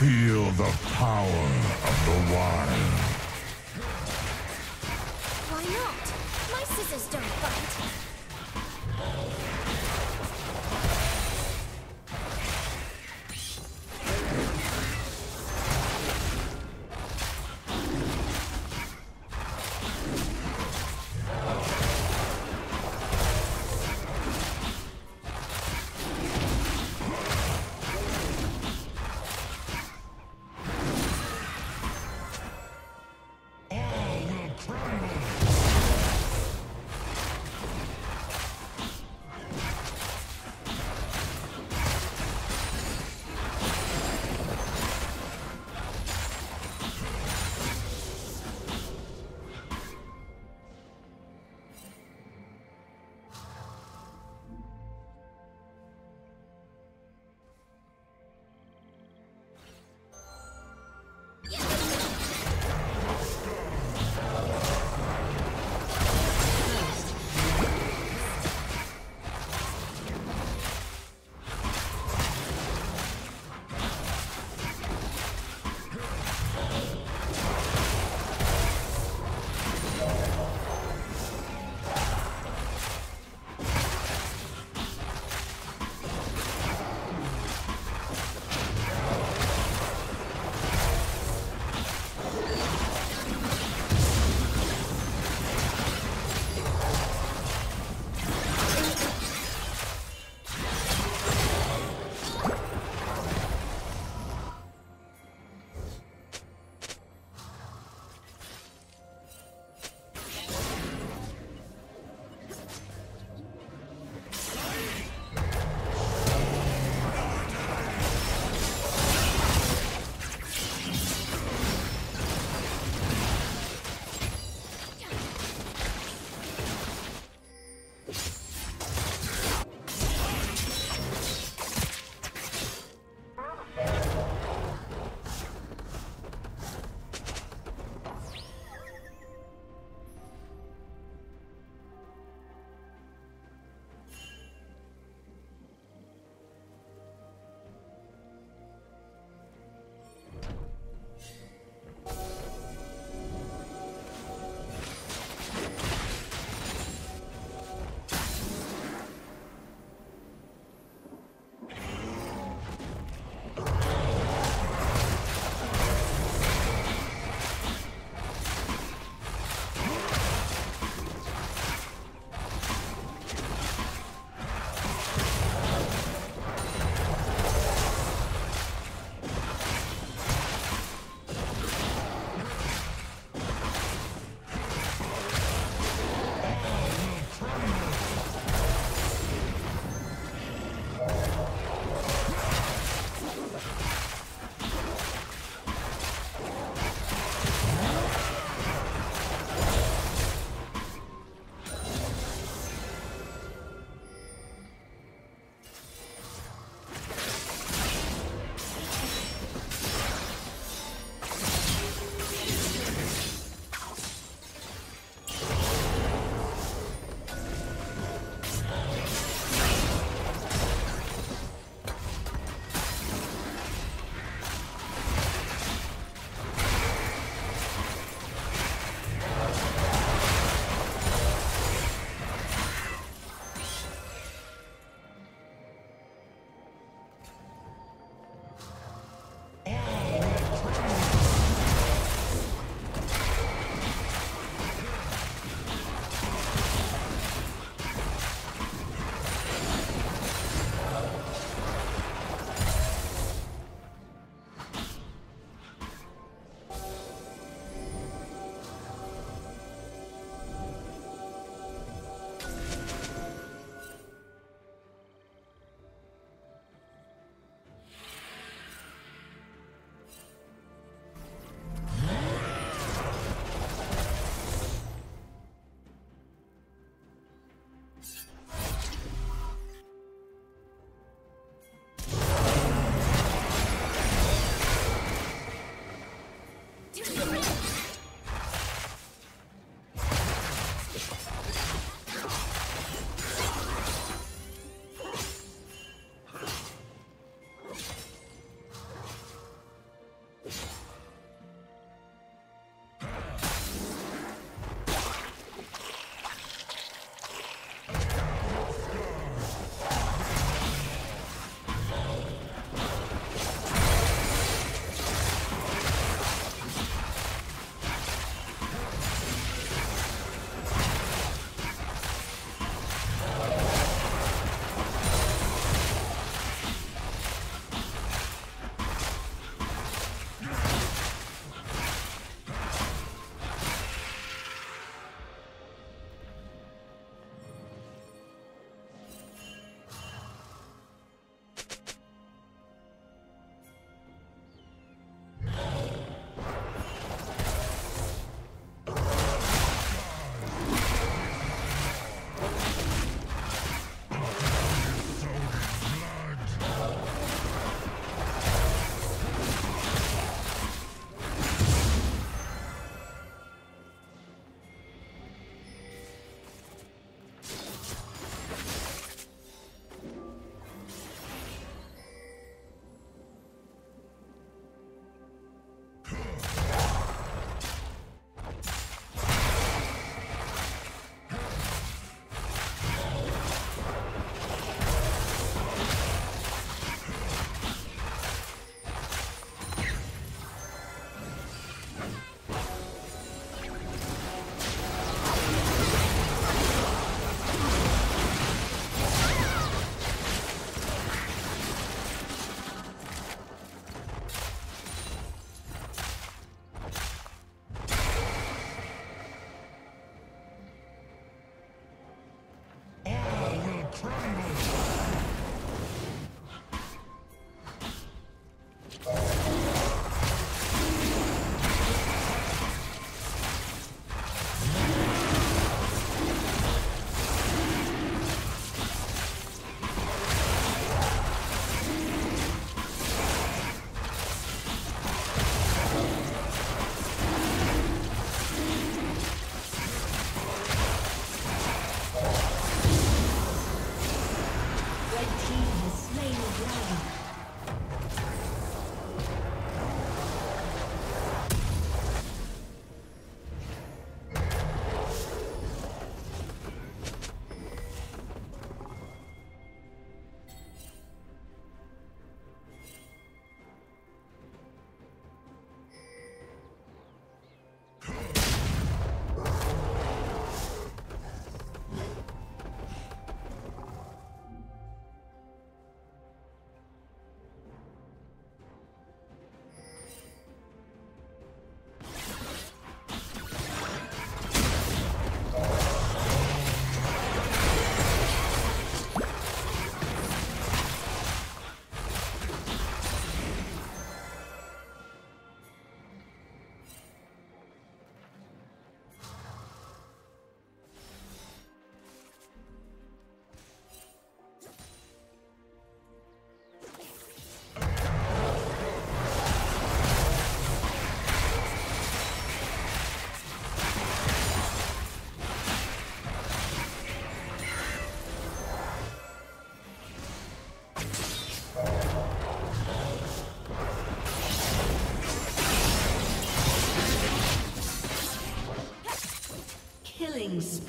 Feel the power of the wild. Why not? My scissors don't bite.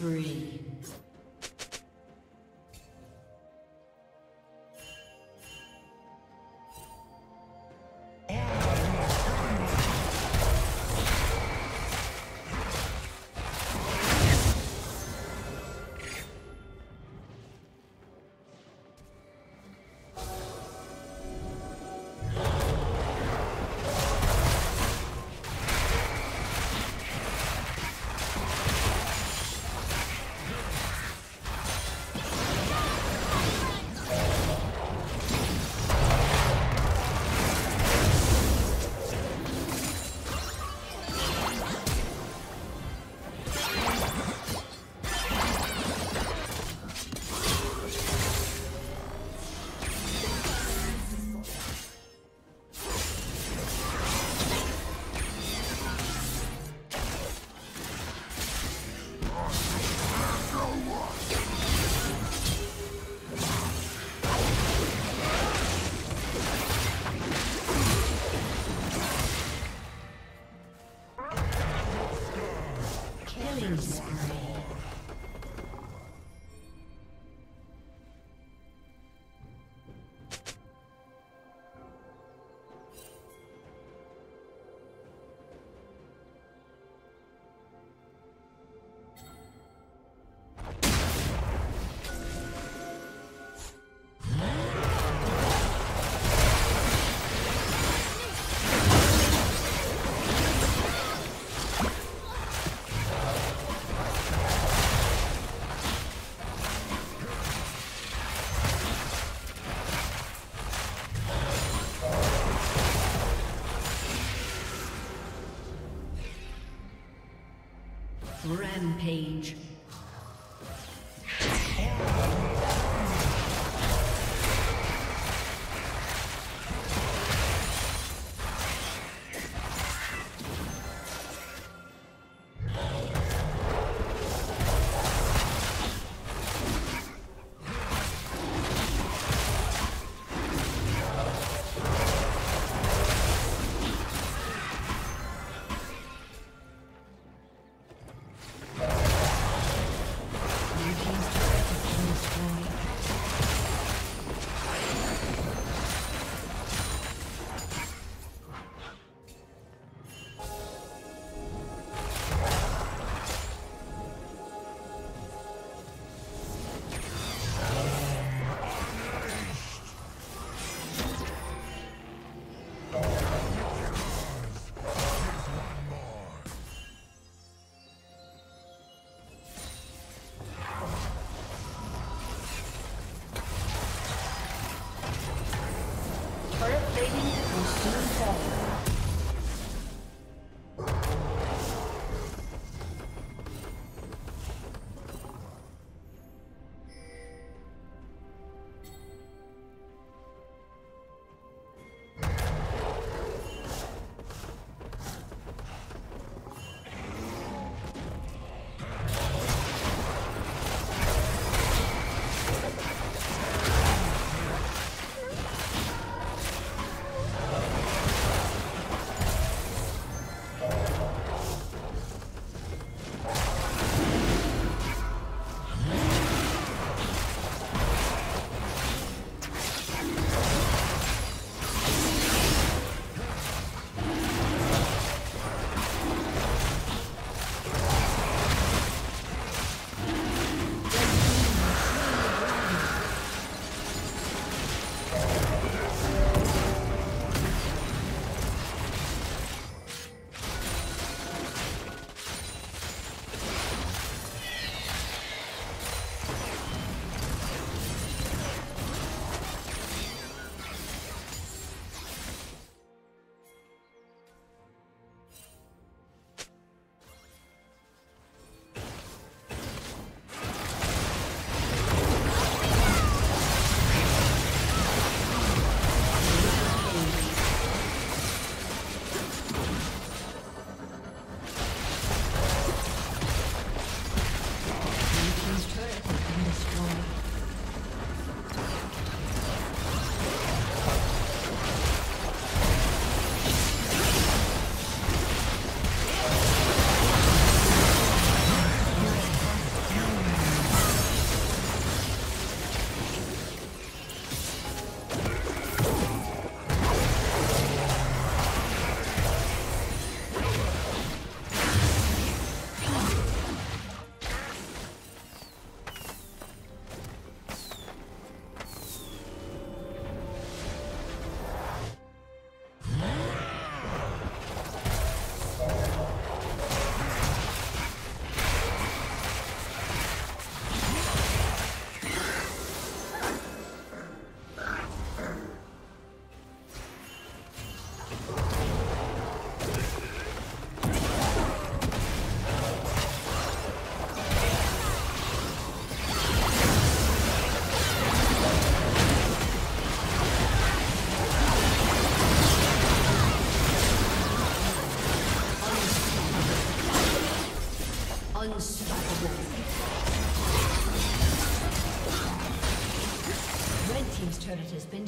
Spree. Rampage.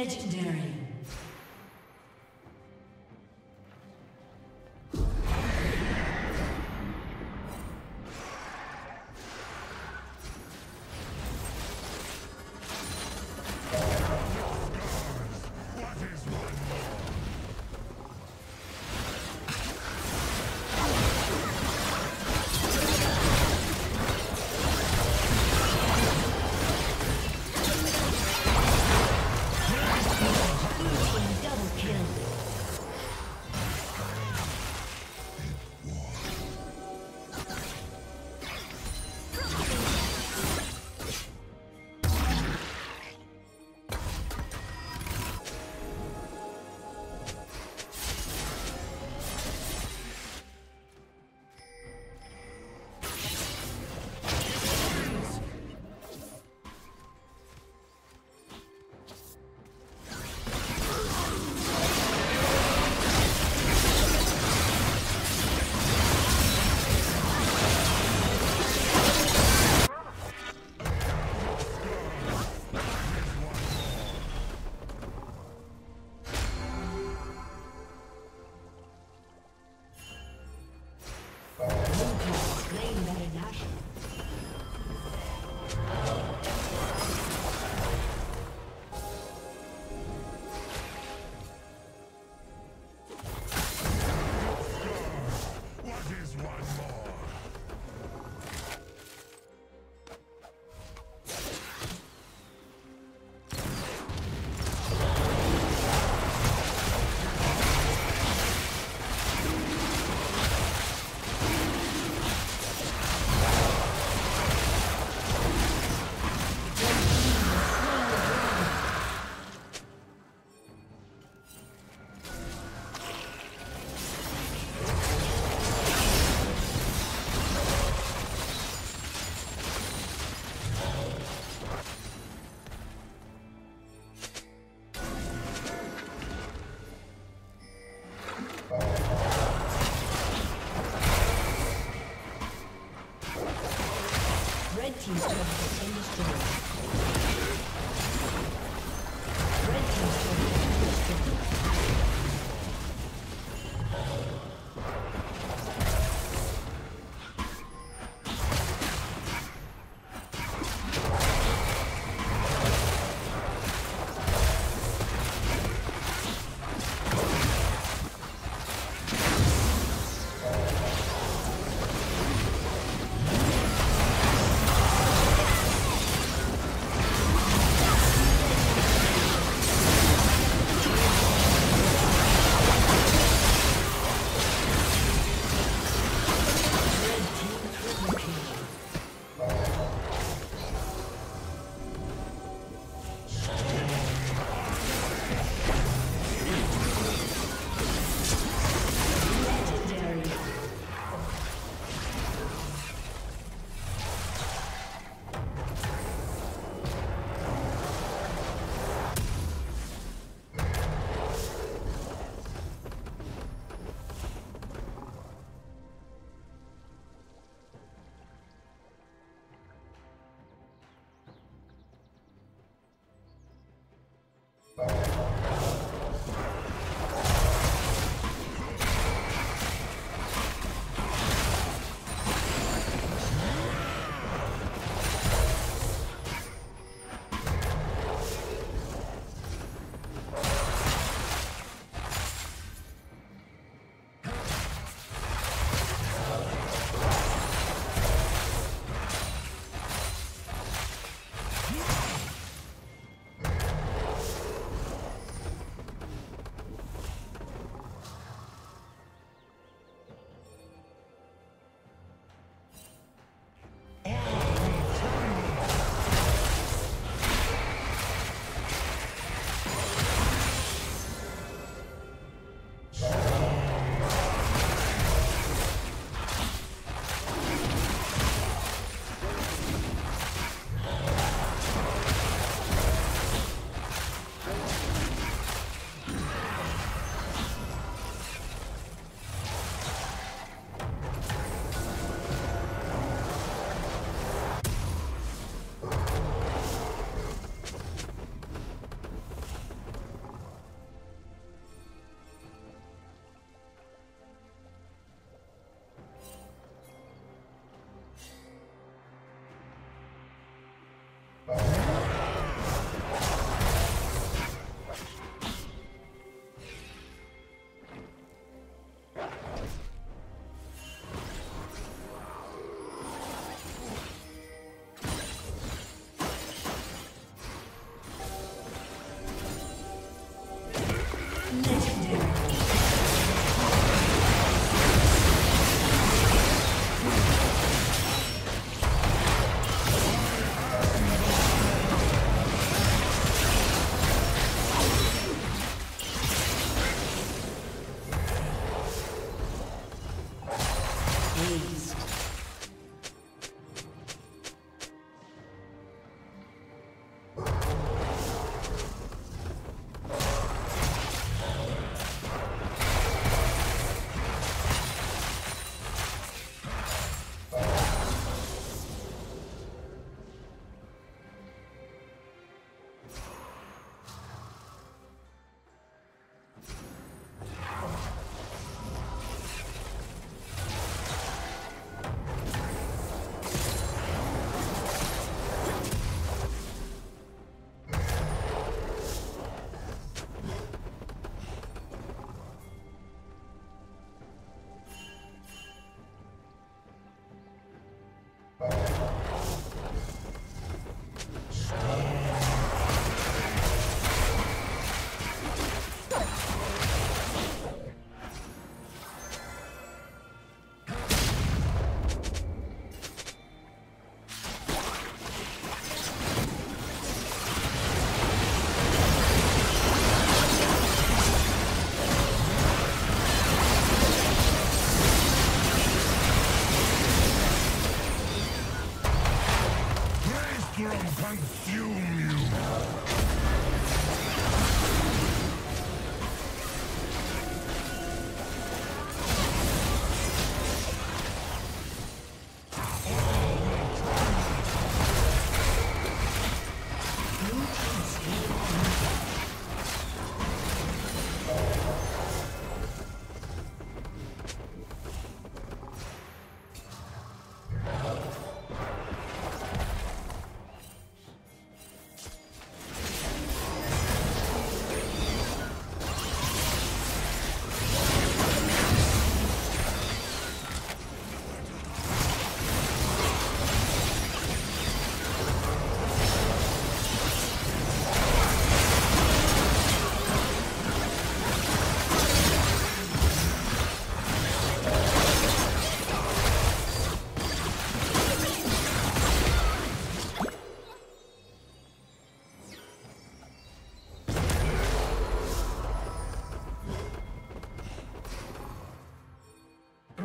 Legendary.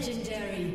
Legendary.